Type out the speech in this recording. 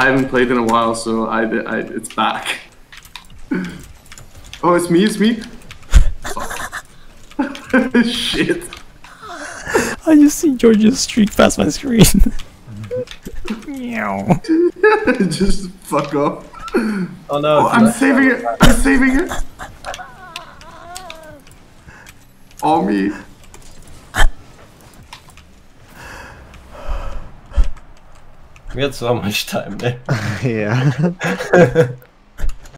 I haven't played in a while, so I, I it's back. Oh, it's me, it's me. Fuck. Shit. I just see George's streak past my screen. Meow. Just fuck off. Oh no! Oh, I'm saving it. I'm saving it. All me. Jetzt war mal Time, ne? ja.